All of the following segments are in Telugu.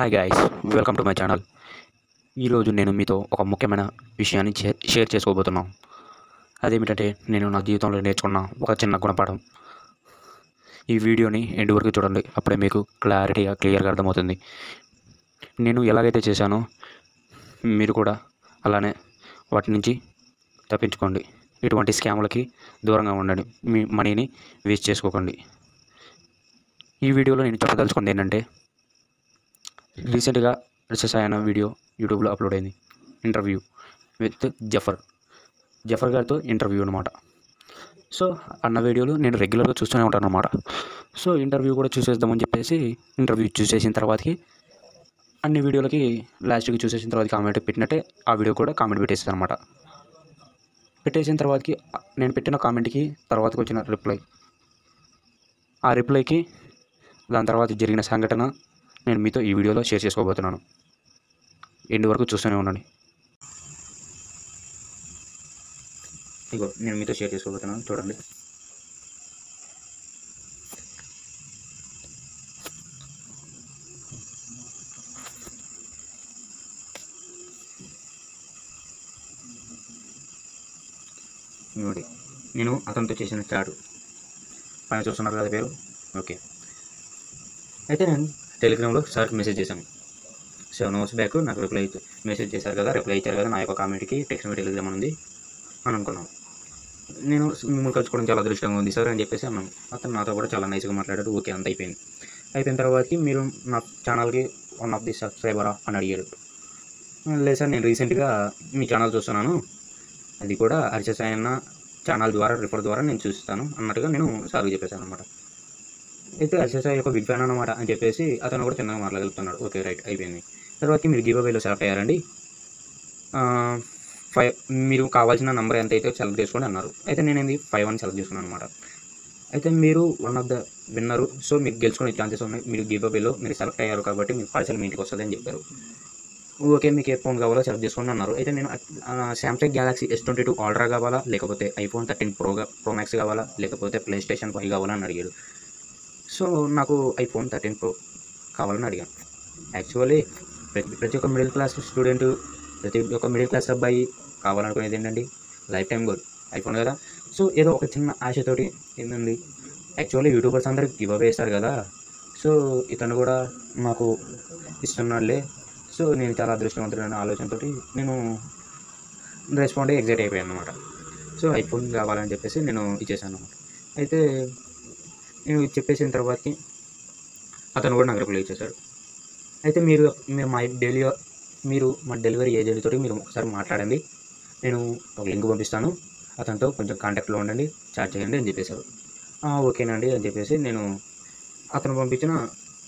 Hi guys welcome to my channel ఈరోజు నేను మీతో ఒక ముఖ్యమైన విషయాన్ని షేర్ చేసుకోబోతున్నాను అదేమిటంటే నేను నా జీవితంలో నేర్చుకున్న ఒక చిన్న గుణపాఠం. ఈ వీడియోని ఎండ్ వరకు చూడండి అప్పుడే మీకు క్లారిటీగా క్లియర్గా అర్థమవుతుంది. నేను ఎలాగైతే చేశానో మీరు కూడా అలానే వాటి నుంచి తప్పించుకోండి. ఇటువంటి స్కామ్లకి దూరంగా ఉండండి మీ మనీని వేస్ట్ చేసుకోకండి. ఈ వీడియోలో నేను చెప్పదలుచుకుంది ఏంటంటే రీసెంట్గా రిసెస్ అయిన వీడియో యూట్యూబ్లో అప్లోడ్ అయింది. ఇంటర్వ్యూ విత్ జఫర్ జఫర్ గారితో ఇంటర్వ్యూ అనమాట సో అన్న వీడియోలు నేను రెగ్యులర్గా చూస్తూనే ఉంటాను అనమాట సో ఇంటర్వ్యూ కూడా చూసేద్దామని చెప్పేసి ఇంటర్వ్యూ చూసేసిన తర్వాతకి అన్ని వీడియోలకి లాస్ట్కి చూసేసిన తర్వాత కామెంట్ పెట్టినట్టే ఆ వీడియో కూడా కామెంట్ పెట్టేసాను అనమాట పెట్టేసిన తర్వాతకి నేను పెట్టిన కామెంట్కి తర్వాతకి వచ్చిన రిప్లై ఆ రిప్లైకి దాని తర్వాత జరిగిన సంఘటన నేను మీతో ఈ వీడియోలో షేర్ చేసుకోబోతున్నాను. ఎండ్ వరకు చూస్తూనే ఉండండి. ఇగో నేను మీతో షేర్ చేసుకోబోతున్నాను. చూడండి. ఇవ్వండి నేను అతనితో చేసిన చాటు. పైన చూస్తున్నారు కదా పేరు? ఓకే. అయితే నేను టెలిగ్రామ్లో సార్కి మెసేజ్ చేశాను. సెవెన్ అవర్స్ బ్యాక్ నాకు రిప్లై మెసేజ్ చేశారు కదా రిప్లై ఇచ్చారు కదా నా యొక్క కామెంట్కి టెక్స్ట్ మీ టెలిగ్రామ్ ఉంది అని అనుకున్నాను నేను మిమ్మల్ని కలుసుకోవడం చాలా అదృష్టంగా ఉంది సార్ అని చెప్పేసి అన్నాను. అతను నాతో కూడా చాలా నైస్గా మాట్లాడాడు. ఓకే అంత అయిపోయింది. అయిపోయిన తర్వాతకి మీరు నా ఛానల్కి వన్ ఆఫ్ ది సబ్స్క్రైబరా అని అడిగారు. లేదు సార్ నేను రీసెంట్గా మీ ఛానల్ చూస్తున్నాను. అది కూడా హర్షసాయన్న ఛానల్ ద్వారా రిఫర్ ద్వారా నేను చూస్తాను అన్నట్టుగా నేను సార్కి చెప్పేశాను అనమాట అయితే ఎస్ఎస్ఐ యొక్క బిగ్ ఫ్యాన్ అనమాట అని చెప్పేసి అతను కూడా చిన్నగా మాట్లాడగలుగుతున్నాడు. ఓకే రైట్ అయిపోయింది. తర్వాత మీరు గివ్ అవేలో సెలెక్ట్ అయ్యారండి. ఫైవ్ మీరు కావాల్సిన నెంబర్ ఎంత అయితే సెలెక్ట్ చేసుకోండి అన్నారు. అయితే నేను ఏంది ఫైవ్ వన్ సెలెక్ట్ చేసుకున్నాను అనమాట అయితే మీరు one of the winner so మీకు గెలుచుకునే ఛాన్సెస్ ఉన్నాయి. మీరు గివ్ అవేలో మీరు సెలెక్ట్ అయ్యారు కాబట్టి మీకు పార్సల్ మీ ఇంటికి వస్తుంది అని చెప్పారు. ఓకే మీకు ఏ ఫోన్ కావాలో సెలెక్ట్ చేసుకోండి అన్నారు. అయితే నేను Samsung Galaxy S twenty two ultra కావాలా? లేకపోతే iPhone thirteen pro pro max కావాలా? లేకపోతే ప్లే స్టేషన్ ఫైవ్ కావాలా అని అడిగాడు సో నాకు ఐఫోన్ థర్టీన్ ప్రో కావాలని అడిగాను. యాక్చువల్లీ ప్రతి ప్రతి ఒక్క మిడిల్ క్లాస్ స్టూడెంట్ ప్రతి ఒక్క మిడిల్ క్లాస్ అబ్బాయి కావాలనుకునేది ఏంటండి? Life time goal. ఐఫోన్ కదా? సో ఏదో ఒక చిన్న ఆశతోటి ఏంటండి యాక్చువల్లీ యూట్యూబర్స్ అందరూ గివ్ అవే వేస్తారు కదా? సో ఇతను కూడా నాకు ఇస్తున్నాడులే. సో నేను చాలా అదృష్టవంతుడైన ఆలోచనతో నేను రెస్పాండ్ ఎగ్జైట్ అయిపోయాను అనమాట సో ఐఫోన్ కావాలని చెప్పేసి నేను ఇచ్చేసాను అనమాట అయితే నేను చెప్పేసిన తర్వాతకి అతను కూడా నాకు రిప్లై ఇచ్చేసాడు అయితే మీరు మీరు మా డెలివరీ మీరు మా డెలివరీ ఏజెంట్ తోటి మీరు ఒకసారి మాట్లాడండి. నేను ఒక లింక్ పంపిస్తాను. అతనితో కొంచెం కాంటాక్ట్లో ఉండండి చాట్ చేయండి అని చెప్పేశారు. ఓకేనండి అని చెప్పేసి నేను అతను పంపించిన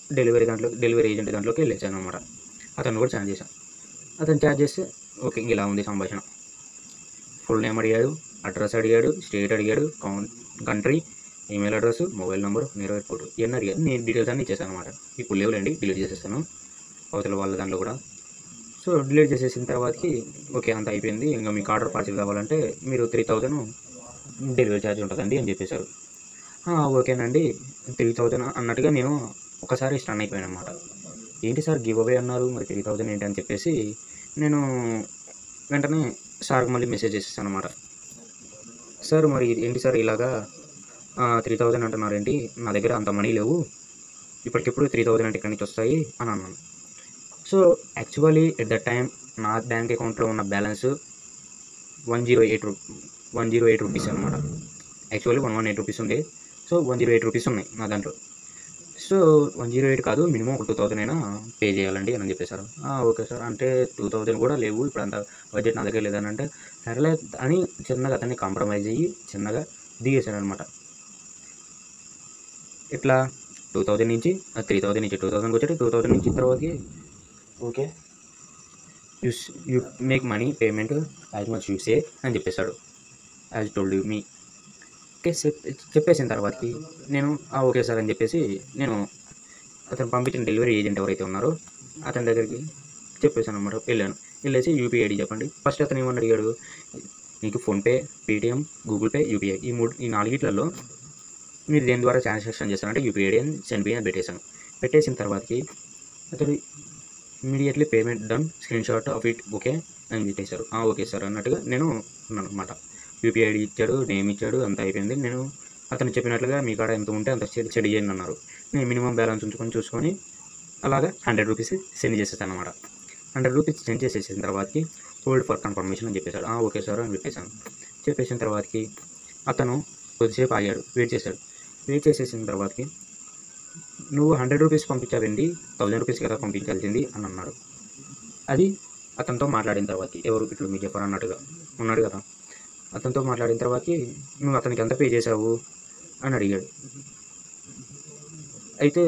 డెలివరీ దాంట్లో డెలివరీ ఏజెంట్ దాంట్లోకి వెళ్ళేసాను అనమాట అతను కూడా చాట్ చేశాను అతను చాట్ చేస్తే ఓకే ఇంక ఇలా ఉంది సంభాషణ. ఫుల్ నేమ్ అడిగాడు అడ్రస్ అడిగాడు స్టేట్ అడిగాడు కౌన్ country email address mobile number మీరు ఎయిర్పోర్ట్ ఇవన్నీ నేను డీటెయిల్స్ అన్ని ఇచ్చేసాను అనమాట ఇప్పుడు లేవులేండి డిలీట్ చేసేస్తాను. అవతల వాళ్ళ దాంట్లో కూడా. సో డిలీట్ చేసేసిన తర్వాతకి ఓకే అంత అయిపోయింది. ఇంకా మీకు ఆర్డర్ పార్సిల్ కావాలంటే మీరు త్రీ థౌజండ్ డెలివరీ ఛార్జ్ ఉంటుందండి అని చెప్పేశారు. ఓకేనండి. త్రీ థౌజండ్ అన్నట్టుగా నేను ఒకసారి స్టన్ అయిపోయాను అనమాట ఏంటి సార్ గివ్ అవే అన్నారు? మరి త్రీ థౌజండ్ ఏంటి అని చెప్పేసి నేను వెంటనే సార్కి మళ్ళీ మెసేజ్ చేసేసాను అనమాట సార్ మరి ఏంటి సార్ ఇలాగా త్రీ థౌజండ్ అంటున్నారు ఏంటి? నా దగ్గర అంత మనీ లేవు. ఇప్పటికిప్పుడు త్రీ థౌజండ్ అంటే ఇక్కడి నుంచి వస్తాయి అని అన్నాను. So actually at the time నా బ్యాంక్ అకౌంట్లో ఉన్న బ్యాలెన్స్ వన్ జీరో ఎయిట్ రూ వన్ జీరో ఎయిట్ రూపీస్ అనమాట actually one one eight rupees ఉంది so one zero eight rupees ఉన్నాయి నా దాంట్లో. సో వన్ జీరో ఎయిట్ కాదు మినిమం ఒక టూ థౌసండ్ అయినా పే చేయాలండి అని చెప్పేశారు. Okay sir. అంటే టూ థౌజండ్ కూడా లేవు. ఇప్పుడు అంత బడ్జెట్ నా దగ్గర లేదని అంటే సరేలే అని చిన్నగా అతన్ని కాంప్రమైజ్ అయ్యి చిన్నగా దిగేశాను అనమాట ఇట్లా టూ థౌజండ్ నుంచి త్రీ థౌజండ్ నుంచి టూ థౌజండ్కి వచ్చేటి టూ థౌజండ్ నుంచి తర్వాతకి okay. You you make money payment as much you say అని చెప్పేశాడు. As told you me okay చెప్పేసిన తర్వాతకి నేను "ఆ, ఓకే సార్ అని చెప్పేసి నేను అతను పంపించిన డెలివరీ ఏజెంట్ ఎవరైతే ఉన్నారో అతని దగ్గరికి చెప్పేశాను అనమాట వెళ్ళాను. వెళ్ళేసి యూపీఐ ఐడి చెప్పండి. ఫస్ట్ అతను ఏమని అడిగాడు? నీకు PhonePe Paytm Google Pay UPI ఈ మూడు ఈ నాలుగిట్లలో మీరు దేని ద్వారా ట్రాన్సాక్షన్ చేస్తారంటే యూపీఐ అని సెండ్ పే అని పెట్టేశాను పెట్టేసిన తర్వాతకి అతడు immediately payment done screenshot of it okay అని పెట్టేశారు ఓకే సార్ అన్నట్టుగా నేను ఉన్నాను అనమాట యూపీఐ ఐడి ఇచ్చాడు నేమ్ ఇచ్చాడు అంత అయిపోయింది. నేను అతను చెప్పినట్లుగా మీ కాడ ఎంత ఉంటే అంత చె- చేయండి అన్నారు. నేను మినిమం బ్యాలెన్స్ ఉంచుకొని చూసుకొని అలాగా హండ్రెడ్ రూపీస్ సెండ్ చేసేసాను అనమాట హండ్రెడ్ రూపీస్ సెండ్ చేసేసిన తర్వాతకి హోల్డ్ ఫర్ కన్ఫర్మేషన్ అని చెప్పేశాడు. "ఆ, ఓకే సార్ అని చెప్పేశాను. చెప్పేసిన తర్వాతకి అతను కొద్దిసేపు ఆగాడు వెయిట్ చేశాడు. పే చేసేసిన తర్వాతకి నువ్వు హండ్రెడ్ రూపీస్ పంపించావండి థౌజండ్ రూపీస్ కదా పంపించాల్సింది అని అన్నాడు. అది అతనితో మాట్లాడిన తర్వాత ఎవరు ఇట్లు మీ చెప్పారు అన్నట్టుగా ఉన్నాడు కదా. అతనితో మాట్లాడిన తర్వాత నువ్వు అతనికి ఎంత పే చేసావు అని అడిగాడు. అయితే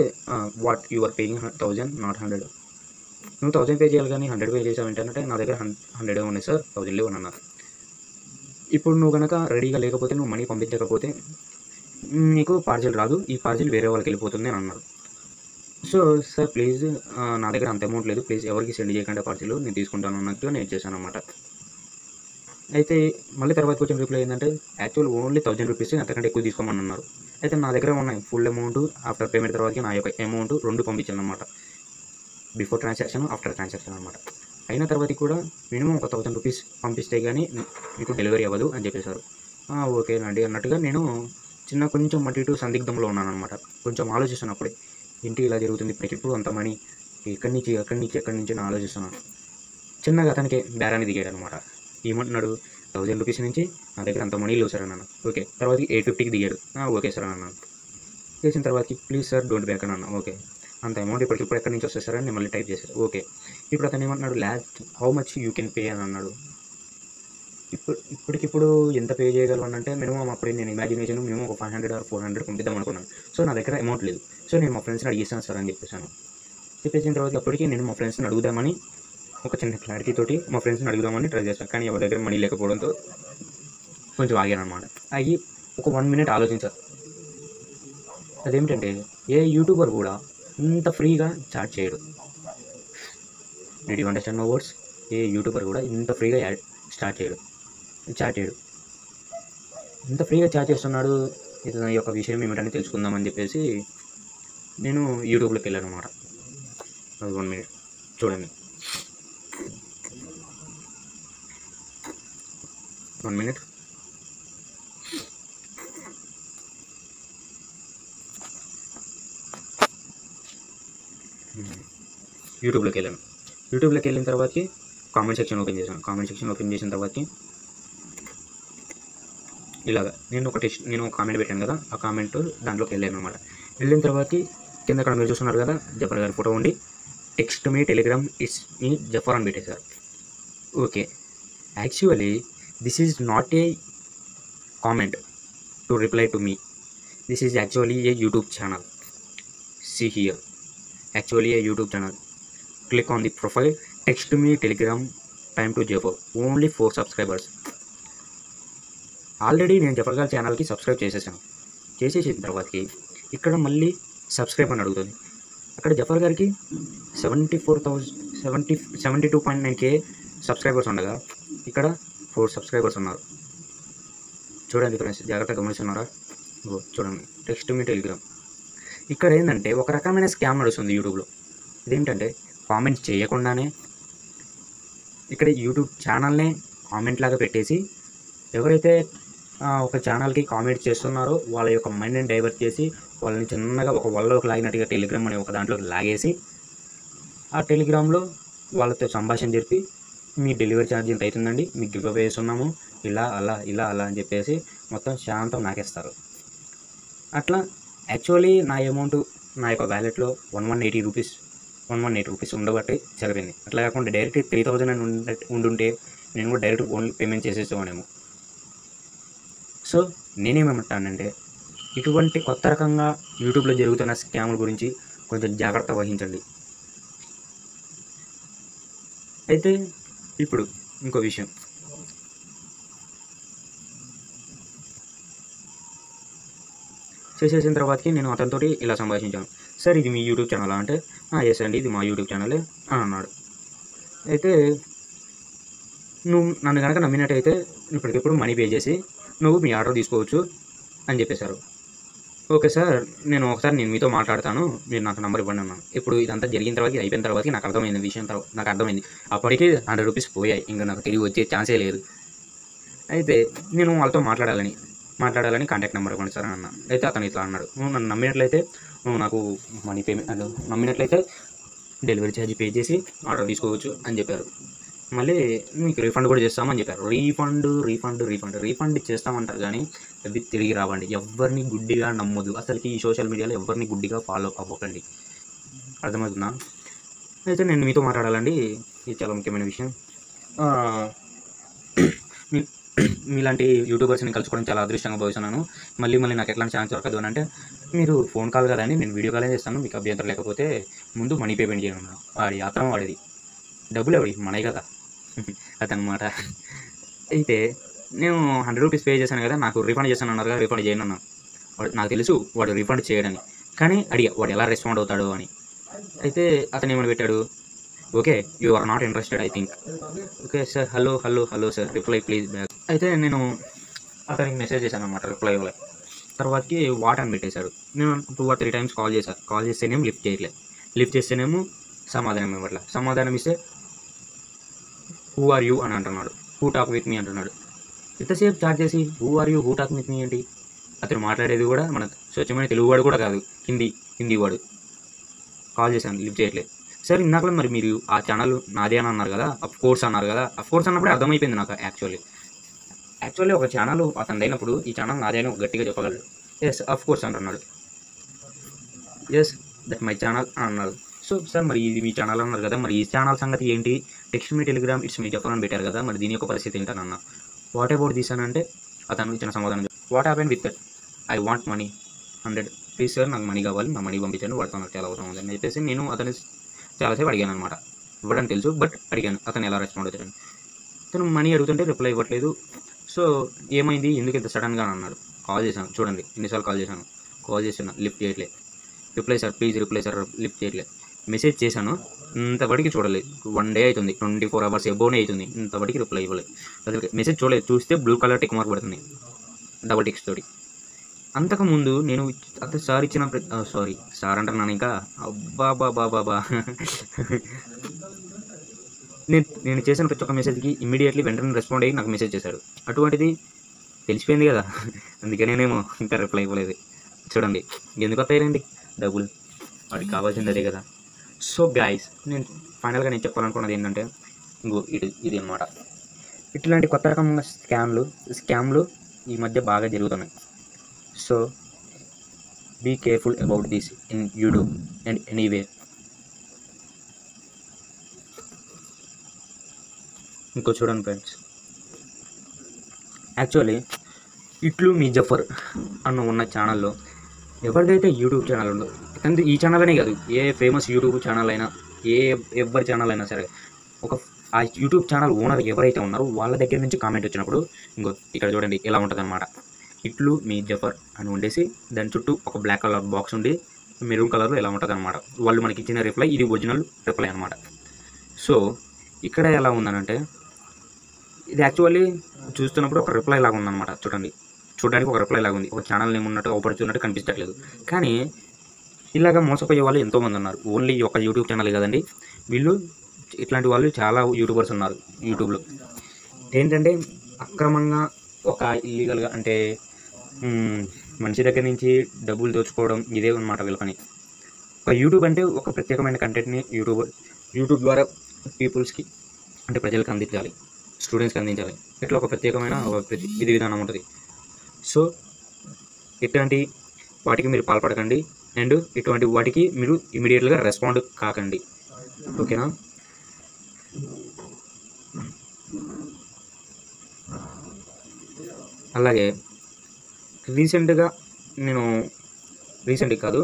what you are paying thousand not hundred నువ్వు థౌజండ్ పే చేయాలి కానీ హండ్రెడ్ పే చేసావంటే అంటే నా దగ్గర హండ్రెడ్ ఉన్నాయి సార్ థౌజండ్లే లేవు అన్నారు. ఇప్పుడు నువ్వు కనుక రెడీగా లేకపోతే నువ్వు మనీ పంపించకపోతే నీకు పార్సిల్ రాదు. ఈ పార్సిల్ వేరే వాళ్ళకి వెళ్ళిపోతుంది అని అన్నారు. సో సార్ ప్లీజ్ నా దగ్గర అంత అమౌంట్ లేదు. ప్లీజ్ ఎవరికి సెండ్ చేయకుండా పార్సిల్ నేను తీసుకుంటాను అన్నట్టుగా నేను చేశాను అనమాట అయితే మళ్ళీ తర్వాత వచ్చిన రిప్లై ఏంటంటే యాక్చువల్ ఓన్లీ థౌజండ్ రూపీస్ అంతకంటే ఎక్కువ తీసుకోమని అన్నారు. అయితే నా దగ్గర ఉన్నాయి ఫుల్ అమౌంట్ ఆఫ్టర్ పేమెంట్ తర్వాత నా యొక్క అమౌంట్ రెండు పంపించాను అనమాట బిఫోర్ ట్రాన్సాక్షన్ ఆఫ్టర్ ట్రాన్సాక్షన్ అనమాట అయిన తర్వాత కూడా మినిమం ఒక థౌసండ్ రూపీస్ పంపిస్తే కానీ మీకు డెలివరీ అవ్వదు అని చెప్పేశారు. ఓకే ఓకేనండి అన్నట్టుగా నేను చిన్న కొంచెం మట్టి ఇటు సందిగ్ధంలో ఉన్నాను అనమాట కొంచెం ఆలోచిస్తున్నప్పుడే ఏంటి ఇలా జరుగుతుంది? ఇప్పటికిప్పుడు అంత మనీ? ఎక్కడి నుంచి అక్కడి నుంచి ఎక్కడి నుంచి నేను ఆలోచిస్తున్నాను చిన్నగా అతనికి బేరాన్ని దిగాడు అనమాట ఏమంటున్నాడు? థౌజండ్ రూపీస్ నుంచి నా దగ్గర అంత మనీ లేవు సార్ అన్నాను. ఓకే తర్వాత ఎయిట్ ఫిఫ్టీకి దిగాడు. ఓకే సార్ అన్నాను. చేసిన తర్వాత ప్లీజ్ సార్ డోంట్ బ్యాక్ అన్నాను. ఓకే. అంత అమౌంట్ ఇప్పటికిప్పుడు ఎక్కడి నుంచి వస్తుంది సార్ అని మళ్ళీ టైప్ చేశారు. ఓకే. ఇప్పుడు అతను ఏమంటున్నాడు? Last how much you can pay అని అన్నాడు. ఇప్పుడు ఇప్పటికిప్పుడు ఎంత పే చేయగలను అంటే మినిమం అప్పుడు నేను ఇమాజినేషన్ మినిమం ఒక five hundred or four hundred పంపిద్దాం అనుకున్నాను. సో నా దగ్గర అమౌంట్ లేదు. సో నేను మా ఫ్రెండ్స్ని అడిగేసాను సార్ అని చెప్పేసాను. చెప్పేసిన తర్వాత అప్పటికి నేను మా ఫ్రెండ్స్ని అడుగుదామని ఒక చిన్న క్లారిటీ తోటి మా ఫ్రెండ్స్ని అడుగుదామని ట్రై చేశాను. కానీ ఎవరి దగ్గర మనీ లేకపోవడంతో కొంచెం ఆగాను అనమాట ఆగి ఒక వన్ మినిట్ ఆలోచించారు అదేమిటంటే ఏ యూట్యూబర్ కూడా ఇంత ఫ్రీగా చాట్ చేయడు. నేను understand my words a YouTuber కూడా ఇంత ఫ్రీగా స్టార్ట్ చేయడు. చాటాడు ఎంత ఇంత ఫ్రీగా చాట్ చేస్తున్నాడు. ఇతని యొక్క విషయం ఏమిటని తెలుసుకుందామని చెప్పేసి నేను యూట్యూబ్లోకి వెళ్ళాను అనమాట అది వన్ మినిట్ చూడండి. One minute hmm. యూట్యూబ్లోకి వెళ్ళాను. యూట్యూబ్లోకి వెళ్ళిన తర్వాతకి కామెంట్ సెక్షన్ ఓపెన్ చేశాను. కామెంట్ సెక్షన్ ఓపెన్ చేసిన తర్వాతకి ఇలాగా. నేను ఒక టెస్ట్ నేను ఒక కామెంట్ పెట్టాను కదా ఆ కామెంట్ దాంట్లోకి వెళ్ళాను అనమాట వెళ్ళిన తర్వాతకి కింద అక్కడ మీరు చూస్తున్నారు కదా జఫర్ గారి ఫోటో ఉండి text me Telegram it's me Zafar అని పెట్టేశారు. Okay actually this is not a comment to reply to me this is actually a YouTube channel see here actually a YouTube channel click on the profile. Text me telegram time to Zafar only four subscribers. Already నేను జఫర్ ఛానల్కి సబ్స్క్రైబ్ చేసేసాను. చేసేసిన తర్వాతకి ఇక్కడ మళ్ళీ సబ్స్క్రైబ్ అని అడుగుతుంది. అక్కడ జఫర్ గారికి seventy four thousand seventy seventy two point nine K subscribers ఉండగా ఇక్కడ ఫోర్ సబ్స్క్రైబర్స్ ఉన్నారు. చూడండి ఫ్రెండ్స్ జాగ్రత్తగా గమనిస్తున్నారా? చూడండి. టెక్స్ట్ మీ టెలిగ్రామ్ ఇక్కడ ఏంటంటే ఒక రకమైన స్కామ్ నడుస్తుంది యూట్యూబ్లో ఇదేంటంటే కామెంట్స్ చేయకుండానే ఇక్కడ యూట్యూబ్ ఛానల్నే కామెంట్ లాగా పెట్టేసి ఎవరైతే ఒక ఛానల్కి కామెంట్ చేస్తున్నారు. వాళ్ళ యొక్క మైండ్ని డైవర్ట్ చేసి వాళ్ళని చిన్నగా ఒక వల్లలోకి లాగినట్టుగా టెలిగ్రామ్ అనే ఒక దాంట్లోకి లాగేసి ఆ టెలిగ్రామ్లో వాళ్ళతో సంభాషణ జరిపి మీ డెలివరీ ఛార్జ్ ఎంత అవుతుందండి? మీకు గివ్ అవే వేస్తున్నాము. ఇలా అలా ఇలా అలా అని చెప్పేసి మొత్తం శాంతం నాకేస్తారు అట్లా యాక్చువల్లీ నా అమౌంట్ నా యొక్క వ్యాలెట్లో one one eighty rupees one one eighty rupees ఉండబట్టి చదివింది అట్లా కాకుండా డైరెక్ట్ త్రీ థౌజండ్ అని ఉండుంటే నేను కూడా డైరెక్ట్ ఓన్లీ పేమెంట్ చేసేసేవాడేమో సో నేనేమంటానంటే ఇటువంటి కొత్త రకంగా యూట్యూబ్లో జరుగుతున్న స్కాముల గురించి కొంచెం జాగ్రత్త వహించండి. అయితే ఇప్పుడు ఇంకో విషయం. చేసేసిన తర్వాతకి నేను అతనితో ఇలా సంభాషించాను. సార్ ఇది మీ యూట్యూబ్ ఛానలా? అంటే ఎస్ అండి ఇది మా యూట్యూబ్ ఛానలే అని అన్నాడు. అయితే నువ్వు నన్ను కనుక నమ్మినట్టయితే ఇప్పటికిప్పుడు మనీ పే చేసి నువ్వు మీ ఆర్డర్ తీసుకోవచ్చు అని చెప్పేశారు. ఓకే సార్ నేను ఒకసారి నేను మీతో మాట్లాడతాను. మీరు నాకు నెంబర్ ఇవ్వండి అన్నాను ఇప్పుడు ఇదంతా జరిగిన తర్వాత ఇది అయిపోయిన తర్వాత నాకు అర్థమైంది విషయం తర్వాత నాకు అర్థమైంది. అప్పటికి హండ్రెడ్ రూపీస్ పోయాయి. ఇంకా నాకు తిరిగి వచ్చే ఛాన్సే లేదు. అయితే నేను వాళ్ళతో మాట్లాడాలని మాట్లాడాలని కాంటాక్ట్ నెంబర్ ఇవ్వండి సార్ అన్న. అయితే అతను ఇట్లా అన్నాడు. నువ్వు నన్ను నమ్మినట్లయితే నువ్వు నాకు మనీ పేమెంట్ నమ్మినట్లయితే డెలివరీ ఛార్జ్ పే చేసి ఆర్డర్ తీసుకోవచ్చు అని చెప్పారు. మళ్ళీ మీకు రీఫండ్ కూడా చేస్తామని చెప్పారు. Refund refund refund. రీఫండ్ చేస్తామంటారు కానీ అవి తిరిగి రావండి. ఎవరిని గుడ్డిగా నమ్మొద్దు. అసలుకి ఈ సోషల్ మీడియాలో ఎవరిని గుడ్డిగా ఫాలో అవ్వకండి. అర్థమవుతుందా? అయితే నేను మీతో మాట్లాడాలండి. ఇది చాలా ముఖ్యమైన విషయం. మీ- మీలాంటి యూట్యూబర్స్ని కలుసుకోవడం చాలా అదృష్టంగా భావిస్తున్నాను. మళ్ళీ మళ్ళీ నాకు ఎట్లాంటి ఛాన్స్ దొరకదు అని అంటే మీరు ఫోన్ కాల్ కదా అని నేను వీడియో కాలే చేస్తాను. మీకు అభ్యంతరం లేకపోతే ముందు మనీ పేమెంట్ చేయను వాడి యాత్ర వాడిది డబ్బులు ఎవరికి? మనవి కదా. అదనమాట అయితే నేను హండ్రెడ్ రూపీస్ పే చేశాను కదా నాకు రిఫండ్ చేశాను అన్నారు కదా రిఫండ్ చేయను అన్నాను. వాడు నాకు తెలుసు వాడు రిఫండ్ చేయడని. కానీ అడిగా వాడు ఎలా రెస్పాండ్ అవుతాడు అని. అయితే అతను ఏమని పెట్టాడు? Okay you are not interested I think okay sir hello hello hello sir reply please back అయితే నేను అతనికి మెసేజ్ చేశాను అనమాట రిప్లై ఇవ్వలే తర్వాతకి వాట్ అని పెట్టేశాడు. నేను two or three times call చేశాను కాల్ చేస్తేనేమో లిఫ్ట్ చేయట్లే. లిఫ్ట్ చేస్తేనేమో సమాధానం ఇవ్వట్లే. సమాధానం ఇస్తే హూ ఆర్ యూ అని అంటున్నాడు. హూ టాక్ విత్ మీ అంటున్నాడు. ఎంతసేపు చార్జ్ చేసి who are you who talk with me ఏంటి? అతను మాట్లాడేది కూడా మన స్వచ్ఛమైన తెలుగు వాడు కూడా కాదు. హిందీ హిందీ వాడు కాల్ చేశాను లిఫ్ట్ చేయట్లేదు. సార్ ఇందాక మరి మీరు ఆ ఛానల్ నాదే అని అన్నారు కదా అఫ్ కోర్స్ అన్నారు కదా అఫ్ కోర్స్ అన్నప్పుడే అర్థమైపోయింది నాకు యాక్చువల్లీ యాక్చువల్లీ ఒక ఛానల్ అతను అయినప్పుడు ఈ ఛానల్ నాదే అని గట్టిగా చెప్పగలడు. ఎస్ అఫ్ కోర్స్ అంటున్నాడు ఎస్ దట్ మై ఛానల్ అని అన్నాడు. సో సార్ మరి ఇది మీ ఛానల్ అన్నారు కదా మరి ఈ ఛానల్ సంగతి ఏంటి? Text me Telegram it's me చెప్పాలని పెట్టారు కదా? మరి దీని యొక్క పరిస్థితి ఏంటని అన్న. వాట్ అబౌట్ దిస్ అని అంటే అతను ఇచ్చిన సమాధానం what happen with that I want money hundred please sir నాకు మనీ కావాలి నా మనీ పంపించండి వాడితో నాకు చాలా అవసరం ఉందని చెప్పేసి నేను అతను చాలాసేపు అడిగాను అనమాట ఇవ్వడం తెలుసు బట్ అడిగాను. అతను ఎలా రెస్పాండ్ అవుతాడు అతను మనీ అడుగుతుంటే రిప్లై ఇవ్వట్లేదు. సో ఏమైంది? ఎందుకు ఇంత సడన్గా అని అన్నాడు. కాల్ చేశాను. చూడండి ఎన్నిసార్లు కాల్ చేశాను. కాల్ చేశాను లిఫ్ట్ చేయట్లేదు reply sir please reply sir lift చేయట్లేదు మెసేజ్ చేశాను. ఇంతవరకు చూడలేదు. వన్ డే అవుతుంది. ట్వంటీ ఫోర్ అవర్స్ ఎబోనే అవుతుంది. ఇంతవరకు రిప్లై ఇవ్వలేదు. అసలు మెసేజ్ చూడలేదు. చూస్తే బ్లూ కలర్ టిక్ మార్క్ పడుతుంది. డబల్ టిక్స్ తోటి. అంతకుముందు నేను అతను సార్ ఇచ్చిన సారీ సార్ అంటున్నాను ఇంకా. అబ్బా బాబా బాబా నేను నేను చేసిన ప్రతి ఒక్క మెసేజ్కి ఇమ్మీడియట్లీ వెంటనే రెస్పాండ్ అయ్యి నాకు మెసేజ్ చేశాడు. అటువంటిది తెలిసిపోయింది కదా. అందుకే నేనేమో ఇంకా రిప్లై ఇవ్వలేదు. చూడండి. ఎందుకు వస్తాయండి డబ్బులు వాడికి కావాల్సింది అదే కదా. సో గాయస్ నేను ఫైనల్గా నేను చెప్పాలనుకున్నది ఏంటంటే ఇంకో ఇది ఇది అనమాట ఇట్లాంటి కొత్త రకమైన స్కామ్లు స్కామ్లు ఈ మధ్య బాగా జరుగుతున్నాయి. So be careful about this in YouTube and anyway ఇంకో చూడండి ఫ్రెండ్స్ యాక్చువల్లీ ఇట్లు మీ జఫర్ అన్న ఉన్న ఛానల్లో ఎవరిదైతే యూట్యూబ్ ఛానల్ ఉందో ఇతనిది ఈ ఛానల్ అనే కాదు ఏ ఫేమస్ యూట్యూబ్ ఛానల్ అయినా ఏ ఎవరి ఛానల్ అయినా సరే ఒక ఆ యూట్యూబ్ ఛానల్ ఓనర్ ఎవరైతే ఉన్నారో వాళ్ళ దగ్గర నుంచి కామెంట్ వచ్చినప్పుడు ఇంకో ఇక్కడ చూడండి ఎలా ఉంటుంది అనమాట ఇట్లు మీ జఫర్ అని ఉండేసి దాని చుట్టూ ఒక బ్లాక్ కలర్ బాక్స్ ఉండి మెరూన్ కలర్లో ఎలా ఉంటుంది అనమాట వాళ్ళు మనకి ఇచ్చిన రిప్లై ఇది ఒరిజినల్ రిప్లై అనమాట సో ఇక్కడ ఎలా ఉందనంటే ఇది యాక్చువల్లీ చూస్తున్నప్పుడు ఒక రిప్లై లాగా ఉందన్నమాట చూడండి. చూడడానికి ఒక రిప్లై లాగా ఉంది. ఒక ఛానల్ నేమ్ ఉన్నట్టు అవుపడుతున్నట్టు కనిపించట్లేదు. కానీ ఇలాగ మోసపోయే వాళ్ళు ఎంతోమంది ఉన్నారు. ఓన్లీ ఒక యూట్యూబ్ ఛానల్ కదండి. వీళ్ళు ఇట్లాంటి వాళ్ళు చాలా యూట్యూబర్స్ ఉన్నారు యూట్యూబ్లో. ఏంటంటే అక్రమంగా ఒక ఇల్లీగల్గా అంటే మనిషి దగ్గర నుంచి డబ్బులు దోచుకోవడం ఇదే అనమాట వీళ్ళ పని. ఒక యూట్యూబ్ అంటే ఒక ప్రత్యేకమైన కంటెంట్ని యూట్యూబ్ యూట్యూబ్ ద్వారా పీపుల్స్కి అంటే ప్రజలకు అందించాలి. స్టూడెంట్స్కి అందించాలి. ఇట్లా ఒక ప్రత్యేకమైన ప్రతి విధి విధానం ఉంటుంది. సో ఇట్లాంటి వాటికి మీరు పాల్పడకండి. అండ్ ఇటువంటి వాటికి మీరు ఇమీడియట్గా రెస్పాండ్ కాకండి. ఓకేనా? అలాగే రీసెంట్గా నేను రీసెంట్గా కాదు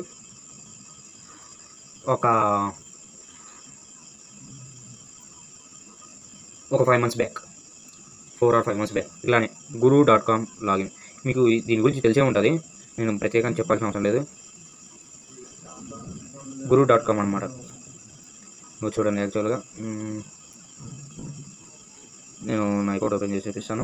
ఒక ఒక five months back four or five months back ఇలానే గురు డాట్ కామ్ లాగిన్ మీకు దీని గురించి తెలిసే ఉంటుంది. నేను ప్రత్యేకంగా చెప్పాల్సిన అవసరం లేదు. గురువు డాట్ కామ్ అనమాట నువ్వు చూడండి యాక్చువల్గా నేను నా అకౌంట్ ఓపెన్ చేసి చూపిస్తాను.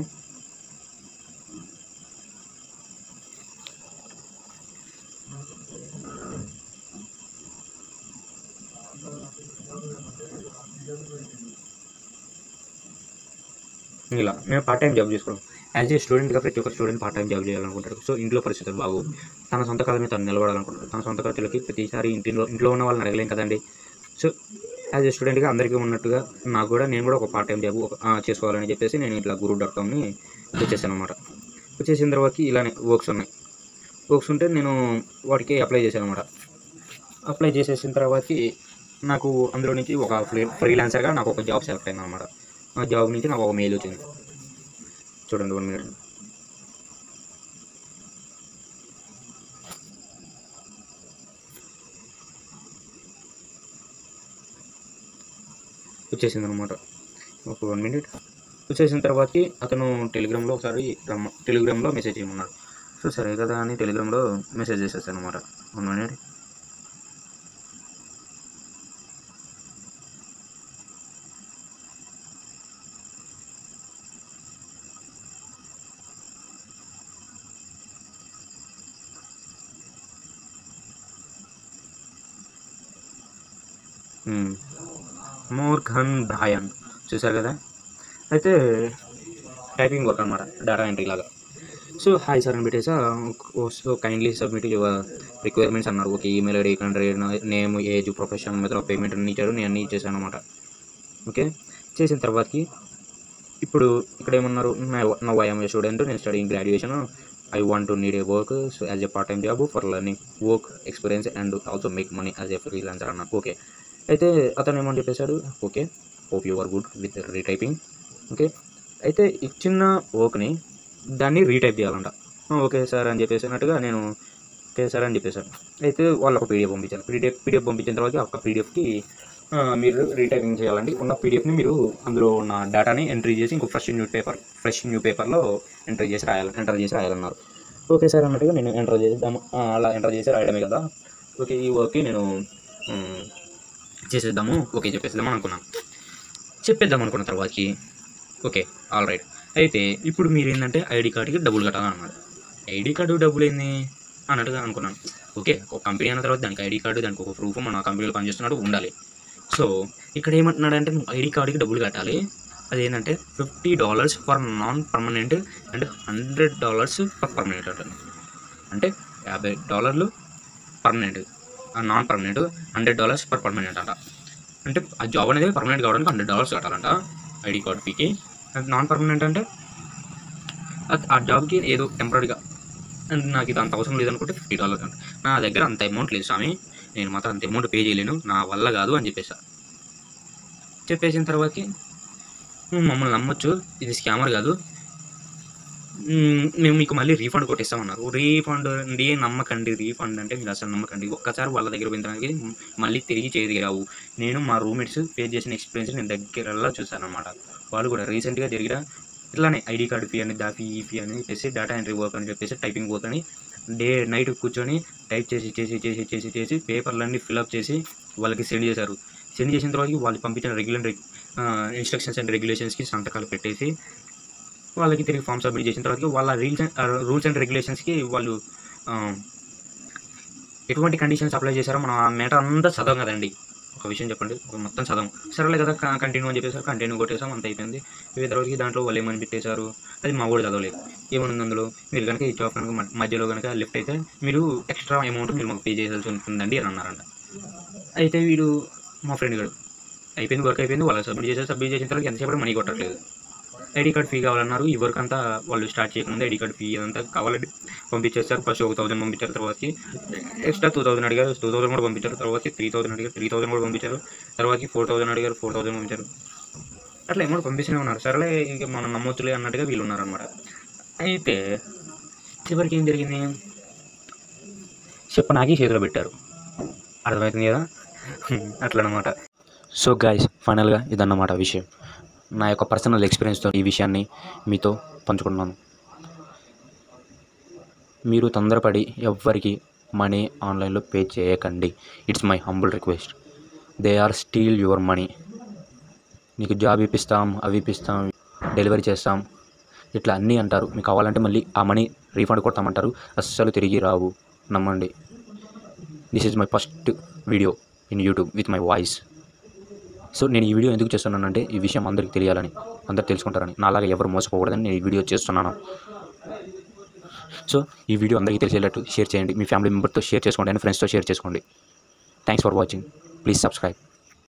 ఇలా. మేము పార్ట్ టైం జాబ్ చేసుకోవడం యాజ్ ఏ స్టూడెంట్గా ప్రతి ఒక్క స్టూడెంట్ పార్ట్ టైం జాబ్ చేయాలనుకుంటాడు సో ఇంట్లో పరిస్థితులు బాగు తన సొంత కాలం మీద తను నిలబడాలనుకుంటాడు తన సొంత ఖర్చులకి ప్రతిసారి ఇంట్లో ఇంట్లో ఉన్న వాళ్ళని అడగలేం కదండి. సో యాజ్ ఏ స్టూడెంట్గా అందరికీ ఉన్నట్టుగా నాకు కూడా నేను కూడా ఒక పార్ట్ టైం జాబ్ చేసుకోవాలని చెప్పేసి నేను ఇట్లా గురు డాట్ కామ్ని వచ్చేసాను అనమాట వచ్చేసిన తర్వాత ఇలానే వర్క్స్ ఉన్నాయి. వర్క్స్ ఉంటే నేను వాటికి అప్లై చేశాను అనమాట అప్లై చేసేసిన తర్వాత నాకు అందులో నుంచి ఒక ఫ్రీ ఫ్రీలాన్సర్గా నాకు ఒక జాబ్ సెలెక్ట్ అయింది అనమాట ఆ జాబ్ నుంచి నాకు ఒక మెయిల్ వచ్చింది. చూడండి వన్ మినిట్. వచ్చేసింది అనమాట ఒక వన్ మినిట్. వచ్చేసిన తర్వాతకి అతను టెలిగ్రామ్లో ఒకసారి రమ్మ టెలిగ్రామ్లో మెసేజ్ చేయమన్నాడు. సో సరే కదా అని టెలిగ్రామ్లో మెసేజ్ చేసేసాను అనమాట వన్ మినిట్. మోర్ఘన్ బ్రాయన్ చూసారు కదా? అయితే టైపింగ్ వర్క్ అనమాట డేటా ఎంట్రీ లాగా. సో హాయ్ సార్ అని పెట్టేసా. So kindly submit your requirements అన్నారు. Okay email ID country name age profession method of payment అన్ని ఇచ్చారు. నేను అన్నీ ఇచ్చేసాను అనమాట ఓకే? చేసిన తర్వాతకి ఇప్పుడు ఇక్కడ ఏమన్నారు? నా ఐఎమ్ స్టూడెంట్ నేను study graduation I want to need a work so as a part time job for learning work experience and also make money as a freelancer అన్నారు. ఓకే. అయితే అతను ఏమని చెప్పేశాడు? Okay. Hope you are good with retyping okay. అయితే ఇచ్చిన వర్క్ని దాన్ని రీటైప్ చేయాలంట. ఓకే సార్ అని చెప్పేసినట్టుగా నేను ఓకే సార్ అని చెప్పేశాను. అయితే వాళ్ళు ఒక పీడిఎఫ్ పంపించాను పీడిఎఫ్ పీడిఎఫ్ పంపించిన తర్వాత ఒక పీడిఎఫ్కి మీరు రీటైపింగ్ చేయాలండి. ఉన్న పీడిఎఫ్ని మీరు అందులో ఉన్న డేటాని ఎంట్రీ చేసి ఇంకో fresh new paper fresh new పేపర్లో ఎంట్రీ చేసి రాయాలి ఎంటర్ చేసి రాయాలన్నారు. ఓకే సార్ అన్నట్టుగా నేను ఎంటర్ చేద్దాము అలా ఎంటర్ చేసి రాయడమే కదా. ఓకే ఈ వర్క్కి నేను చేసేద్దాము. ఓకే చెప్పేసేద్దాం అనుకున్నాం. చెప్పేద్దాం అనుకున్న తర్వాతకి ఓకే ఆల్ రైట్ అయితే ఇప్పుడు మీరు ఏంటంటే ఐడి కార్డుకి డబ్బులు కట్టాలన్నమాట. ఐడి కార్డు డబ్బులు ఏంది? అన్నట్టుగా అనుకున్నాను ఓకే ఒక కంపెనీ అన్న తర్వాత దానికి ఐడి కార్డు దానికి ఒక ప్రూఫ్ మన కంపెనీలో పనిచేస్తున్నట్టు ఉండాలి. సో ఇక్కడ ఏమంటున్నాడంటే నువ్వు ఐడి కార్డుకి డబ్బులు కట్టాలి. అదేంటంటే fifty dollars for non permanent and hundred dollars for permanent అంటే యాభై డాలర్లు permanent non permanent hundred dollars per permanent అంట. అంటే ఆ జాబ్ అనేది పర్మనెంట్ కావడానికి హండ్రెడ్ డాలర్స్ కట్టాలంట ఐడి కార్డ్ ఫీకి నాన్ పర్మనెంట్ అంటే ఆ జాబ్కి ఏదో టెంపరీగా అండ్ నాకు ఇది అంత అవసరం లేదనుకుంటే ఫిఫ్టీ డాలర్స్ అంట. నా దగ్గర అంత అమౌంట్ లేదు స్వామి నేను మాత్రం అంత అమౌంట్ పే చేయలేను నా వల్ల కాదు అని చెప్పేసా. చెప్పేసిన తర్వాతకి మమ్మల్ని నమ్మొచ్చు ఇది స్కామర్ కాదు మేము మీకు మళ్ళీ రీఫండ్ కొట్టేస్తామన్నారు. రీఫండ్ అండి నమ్మకండి. రీఫండ్ అంటే మీరు అసలు నమ్మకండి. ఒక్కసారి వాళ్ళ దగ్గర పోయినకి మళ్ళీ తిరిగి చేయది రావు నేను మా రూమ్మేట్స్ ఫేస్ చేసిన ఎక్స్పీరియన్స్ నేను దగ్గరలా చూసాను అనమాట వాళ్ళు కూడా రీసెంట్గా జరిగిన ఇట్లానే ఐడి కార్డు ఫీ అని దా ఫీ ఈ ఫీ అని చెప్పేసి డేటా ఎంట్రీ వర్క్ అని చెప్పేసి టైపింగ్ వర్క్ అని డే నైట్ కూర్చొని టైప్ చేసి చేసి చేసి చేసి చేసి పేపర్లన్నీ ఫిల్అప్ చేసి వాళ్ళకి సెండ్ చేశారు. సెండ్ చేసిన తర్వాత వాళ్ళు పంపించిన రెగ్యులర్ ఇన్స్ట్రక్షన్స్ అండ్ రెగ్యులేషన్స్కి సంతకాలు పెట్టేసి వాళ్ళకి తిరిగి ఫామ్ సబ్మిట్ చేసిన తర్వాత వాళ్ళ రూల్స్ రూల్స్ అండ్ రెగ్యులేషన్స్కి వాళ్ళు um, ఎటువంటి కండిషన్స్ అప్లై చేశారో మనం ఆ మేటర్ అంతా చదవం కదండి. ఒక విషయం చెప్పండి. మొత్తం చదవం. సరేలే కదా కంటిన్యూ అని చెప్పేసారు కంటిన్యూ కొట్టేసాం అంత అయిపోయింది. ఇవి రోజుకి దాంట్లో వాళ్ళు ఏమని పెట్టేశారు? అది మా కూడా చదవలేదు. ఏమనుంది అందులో? మీరు కనుక ఈ జాబ్ కనుక మధ్యలో కనుక లిఫ్ట్ అయితే మీరు ఎక్స్ట్రా అమౌంట్ మీరు మాకు పే చేయాల్సి ఉంటుందండి అని అన్నారంట. అయితే వీడు మా ఫ్రెండ్ గారు అయిపోయింది వర్క్ అయిపోయింది వాళ్ళు సబ్మిట్ చేశారు. సబ్మిట్ చేసిన తర్వాత ఎంతసేపు మనీ కొట్టట్లేదు. ఐడి కార్డ్ ఫీ కావాలన్నారు. ఈ వర్క్ అంతా వాళ్ళు స్టార్ట్ చేయకముందు ఐడి కార్డ్ ఫీ అంతా కావాలంటే పంపించేస్తారు. ఫస్ట్ ఒక థౌసండ్ పంపించారు తర్వాతకి ఎక్స్ట్రా టూ థౌసండ్ అడిగారు. టూ థౌసండ్ కూడా పంపించారు తర్వాత త్రీ థౌసండ్ అడిగారు. త్రీ థౌసండ్ కూడా పంపించారు తర్వాత ఫోర్ థౌసండ్ అడిగారు ఫోర్ థౌసండ్ పంపించారు. అట్లా అమౌంట్ పంపిస్తూనే ఉన్నారు. సరేలే ఇంక మనం నమ్మొచ్చులే అన్నట్టుగా వీళ్ళు ఉన్నారనమాట అయితే చివరికి ఏం జరిగింది? చెప్ప నాకే చేతిలో పెట్టారు. అర్థమవుతుంది కదా? అట్లా అనమాట సో గాయస్ ఫైనల్గా ఇదన్నమాట విషయం. నా యొక్క పర్సనల్ ఎక్స్పీరియన్స్తో ఈ విషయాన్ని మీతో పంచుకున్నాను మీరు తొందరపడి ఎవ్వరికి మనీ ఆన్లైన్లో పే చేయకండి. It's my humble request they are steal your money నీకు జాబ్ ఇప్పిస్తాం అవి ఇప్పిస్తాం డెలివరీ చేస్తాం. ఇట్లా అన్నీ అంటారు. మీకు కావాలంటే మళ్ళీ ఆ మనీ రీఫండ్ కొడతామంటారు. అస్సలు తిరిగి రావు. నమ్మండి. This is my first video in YouTube with my voice so నేను ఈ వీడియో ఎందుకు చేస్తున్నానంటే ఈ విషయం అందరికీ తెలియాలని అందరు తెలుసుకుంటారని. నాలాగా ఎవరు మోసపోకూడదని నేను ఈ వీడియో చేస్తున్నాను. సో ఈ వీడియో అందరికీ తెలిసేటట్టు షేర్ చేయండి. మీ ఫ్యామిలీ మెంబర్తో షేర్ చేసుకోండి అండ్ ఫ్రెండ్స్తో షేర్ చేసుకోండి. Thanks for watching please subscribe